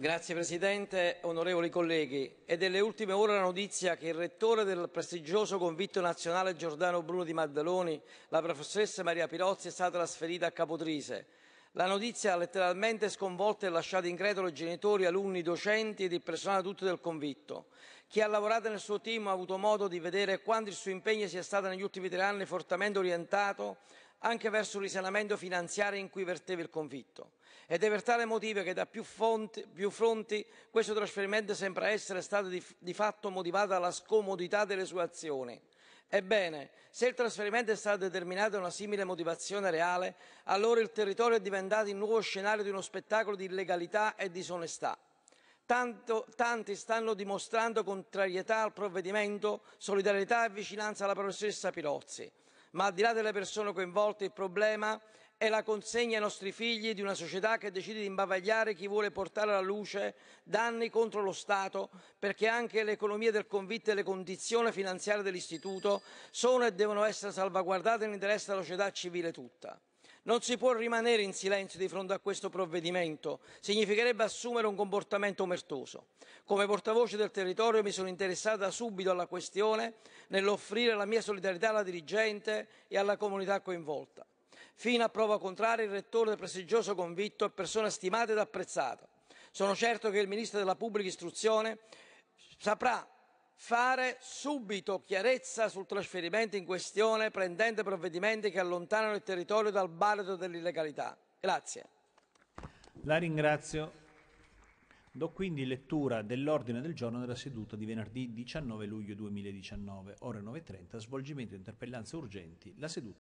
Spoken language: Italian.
Grazie Presidente, onorevoli colleghi. È delle ultime ore la notizia che il rettore del prestigioso convitto nazionale Giordano Bruno di Maddaloni, la professoressa Maria Pirozzi, è stata trasferita a Capotrise. La notizia ha letteralmente sconvolto e lasciato incredulo genitori, alunni, docenti ed il personale tutto del convitto. Chi ha lavorato nel suo team ha avuto modo di vedere quanto il suo impegno sia stato negli ultimi tre anni fortemente orientato anche verso il risanamento finanziario in cui verteva il convitto. Ed è per tale motivo che da più, fonti, più fronti questo trasferimento sembra essere stato di, di fatto motivato dalla scomodità delle sue azioni. Ebbene, se il trasferimento è stato determinato da una simile motivazione reale, allora il territorio è diventato il nuovo scenario di uno spettacolo di illegalità e disonestà. Tanto, tanti stanno dimostrando contrarietà al provvedimento, solidarietà e vicinanza alla professoressa Pirozzi ma al di là delle persone coinvolte il problema è la consegna ai nostri figli di una società che decide di imbavagliare chi vuole portare alla luce danni contro lo Stato, perché anche l'economia del convitto e le condizioni finanziarie dell'istituto sono e devono essere salvaguardate nell'interesse della società civile tutta. Non si può rimanere in silenzio di fronte a questo provvedimento, significherebbe assumere un comportamento omertoso. Come portavoce del territorio mi sono interessato da subito alla questione nell'offrire la mia solidarietà alla dirigente e alla comunità coinvolta. Fino a prova contraria il rettore del prestigioso convitto è persona stimata ed apprezzata. Sono certo che il Ministro della Pubblica Istruzione saprà fare subito chiarezza sul trasferimento in questione prendendo provvedimenti che allontanano il territorio dal baratro dell'illegalità. Grazie. La ringrazio. Do quindi lettura dell'ordine del giorno della seduta di venerdì 19 luglio 2019, ore 9.30, svolgimento di interpellanze urgenti. La seduta